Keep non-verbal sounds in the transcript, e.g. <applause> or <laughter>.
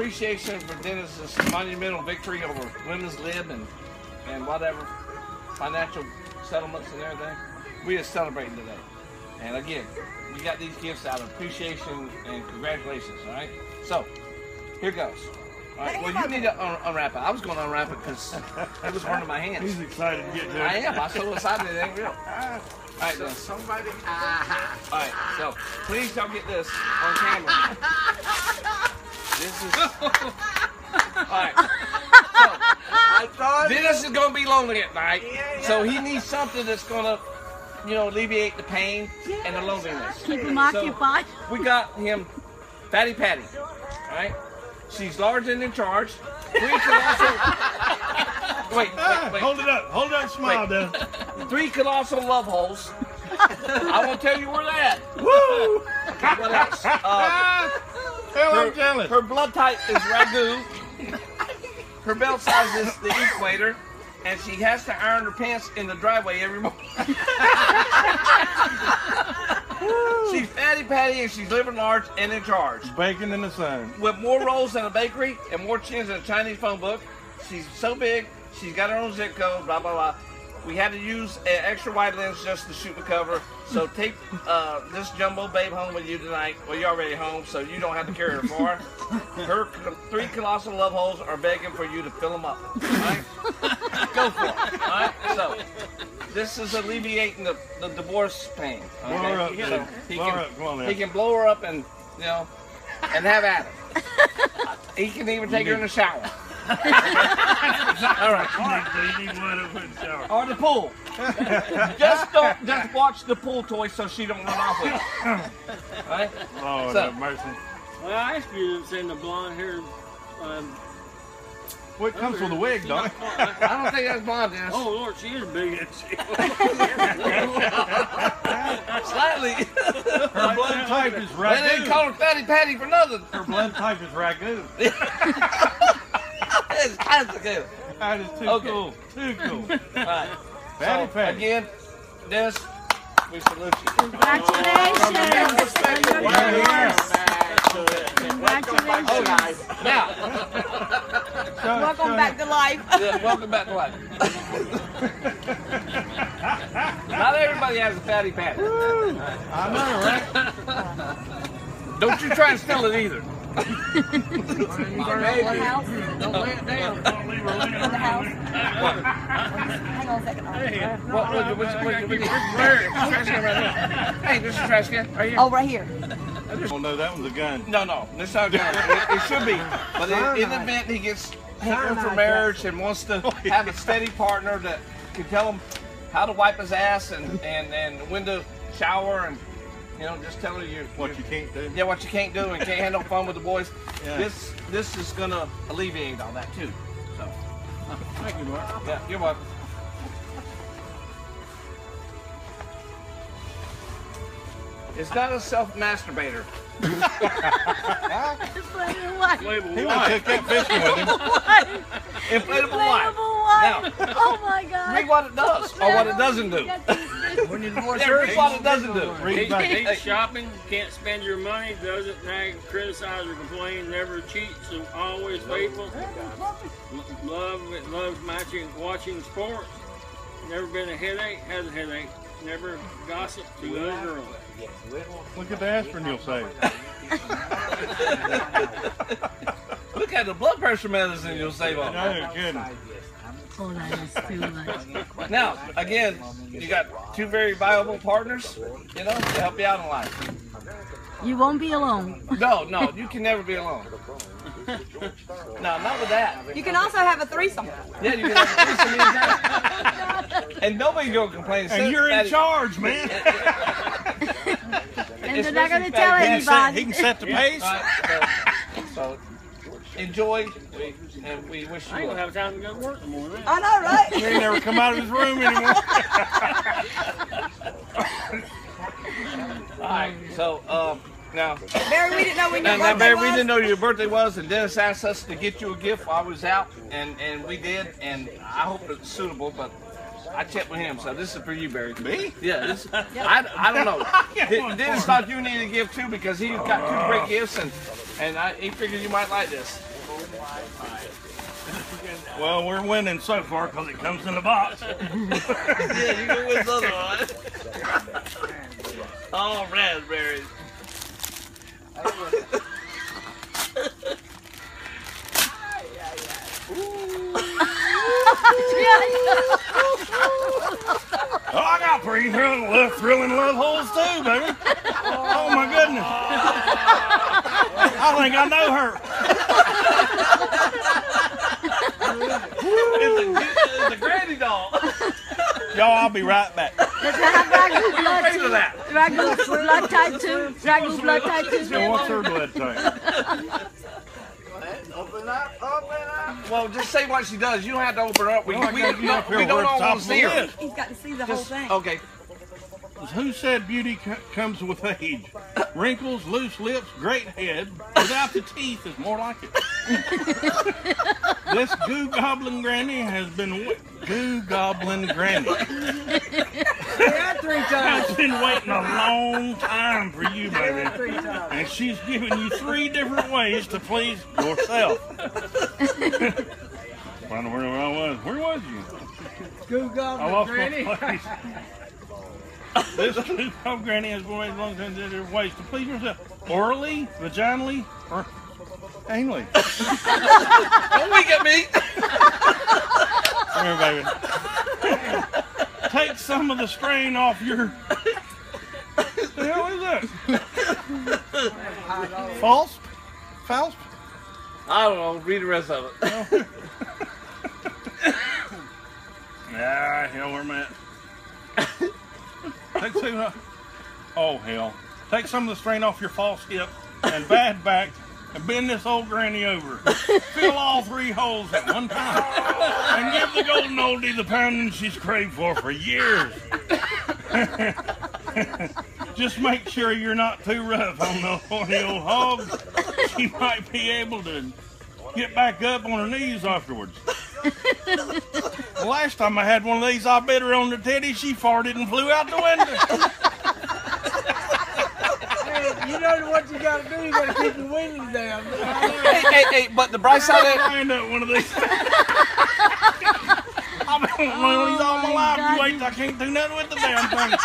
appreciation for Dennis's monumental victory over women's lib and and whatever financial settlements and everything. We are celebrating today. And again, we got these gifts out of appreciation and congratulations. All right. So here goes. All right. Well, you need to un- unwrap it. I was going to unwrap it because it was burning my hands. He's excited to get to I am. I'm so excited. It ain't real. All right, then. Somebody. All right, so please don't get this on camera. <laughs> This is. <laughs> All right. I <laughs> thought. So, Dennis is gonna be lonely at night, so he needs something that's gonna, you know, alleviate the pain and the loneliness. Keep him So- occupied. We got him, Fatty Patty. All right. She's large and in charge. Three colossal. <laughs> Wait, Ah, wait, wait. hold it up. Hold it up. Smile, Wait. Dennis. Three colossal love holes. I won't tell you where they're. Woo! What else? Uh, Hell, I'm her, jealous. her blood type is ragu. Her belt size is the equator. And she has to iron her pants in the driveway every morning. <laughs> she's fatty patty and she's living large and in charge. Bacon in the sun. With more rolls than a bakery and more chins than a Chinese phone book. She's so big, she's got her own zip code, blah, blah, blah. We had to use an extra wide lens just to shoot the cover. So <laughs> take uh, this jumbo babe home with you tonight. Well, you're already home, so you don't have to carry her far. <laughs> Her three colossal love holes are begging for you to fill them up. All right? <laughs> Go for it. All right? So, this is alleviating the, the divorce pain. Okay? Blow her up, So dude. he Blow can, her up. Come on now. he can blow her up and, you know, and have at it. He can even take her in the shower. All right. You need one of them in the shower. Or the pool. just don't just watch the pool toy so she don't run off with it. <laughs> Right? Lord So- have mercy. Well, I asked you to send the blonde hair. Um, What comes with a wig, don't it? <laughs> I don't think that's blonde, Dennis. oh Lord, she is big. Isn't she? <laughs> Slightly. Her blood type is ragu. they didn't call her Fatty Patty for nothing. Her blood type is ragu. It's complicated. That is too Okay. cool. Too cool. <laughs> All right. Fatty So, Patty. again, Dennis, we salute you. Congratulations. Congratulations. Oh, now, Show- Welcome show back him. to life. yeah, welcome back to life. Not everybody has a Fatty Patty. I know, right? Don't you try and steal it either. What a. What, what, what, what? Trash can right here. Hey, this is a trash can right here. Oh, right here. Oh no, that one's a gun. No, no, this is not good. It, it should be. But in, in the event he gets hankering for marriage and wants to have a steady partner that can tell him how to wipe his ass and, and, and when to shower and, you know, just tell her you What you can't do. yeah, what you can't do and can't have no fun with the boys. Yeah. This this is gonna alleviate all that too. So Thank you, Mark. yeah, you're welcome. It's not a self masturbator. <laughs> Inflatable wife. Label He white. would took that fishing with him. Inflatable wife. Inflatable wife. Now- Oh my God. Read what it does or what it doesn't do. When you divorce Yeah, her, read what it doesn't do. Read Hate, back. hate shopping, can't spend your money, doesn't nag, criticize, or complain, never cheats, and always faithful. L- Love, loves matching, watching sports. Never been a headache, has a headache. Never gossip to other girls. Look at the aspirin you'll save. <laughs> Look at the blood pressure medicine you'll save on. No, you're kidding. Oh, that is. Now, again, you got two very viable partners, you know, to help you out in life. You won't be alone. No, no, you can never be alone. No, not with that. You can also have a threesome. Yeah, you can have a threesome. And nobody's gonna complain. And you're in Fatty- charge, man. And they're not going to tell Fatty He can set- anybody. He can set the pace. All right, so, so enjoy, and we wish I ain't you gonna well. have time to go to work no more. Man. I know, right? He ain't never come out of his room anymore. All right, so um, now. Barry, we didn't know when your Now, now, birthday Barry, we didn't know your birthday was, and Dennis asked us to get you a gift while I was out, and, and we did, and I hope it's suitable, but I checked with him, so this is for you, Barry. Me? Yeah, this, <laughs> I, I don't know. get Dennis thought you needed a gift too because he got two great gifts, and and I, he figured you might like this. <laughs> Well, we're winning so far because it comes in the box. <laughs> Yeah, you go with the other one. Oh, raspberries. Oh, I got three thrilling, love, thrilling love holes too, baby. Oh my goodness. I think I know her. It's a, it's a granny doll. Y'all, I'll be right back. Does it have ragu blood Afraid of too? Ragu blood type two? Ragu blood type two? What's her blood type? Open up, open up. Well, just say what she does. You don't have to open her up. We, Well, I we, no, up we don't all want to the see her. list. He's got to see the whole thing. okay. Who said beauty co- comes with age? Wrinkles, loose lips, great head. Without the teeth is more like it. <laughs> this goo goblin granny has been wa- goo goblin granny Yeah, three times. has been waiting a long time for you, baby. Three times. And she's giving you three different ways to please yourself. <laughs> Wonder where I was. Where was you? Goo I goblin lost granny. my place. this goo granny has been waiting a long time to different ways to please yourself. Orally, vaginally, or anally. Don't wink at me. Come here, baby. <laughs> Take some of the strain off your. the hell is that? False? False? I don't know. Read the rest of it. Ah, hell, where am I at? Take some. Oh hell! Take some of the strain off your false hip and bad back, and bend this old granny over. <laughs> Fill all three holes at one time, <laughs> and give the golden oldie the pounding she's craved for for years. <laughs> Just make sure you're not too rough on the horny old hog. She might be able to get back up on her knees afterwards. The last time I had one of these, I bit her on the titty. She farted and flew out the window. Hey, you know what you got to do? You got to keep your windows down. hey, hey, hey, but the bright side of it, I end up one of these. <laughs> I've been wanting one of these all my oh, life. You ain't, I can't do nothing with the damn thing.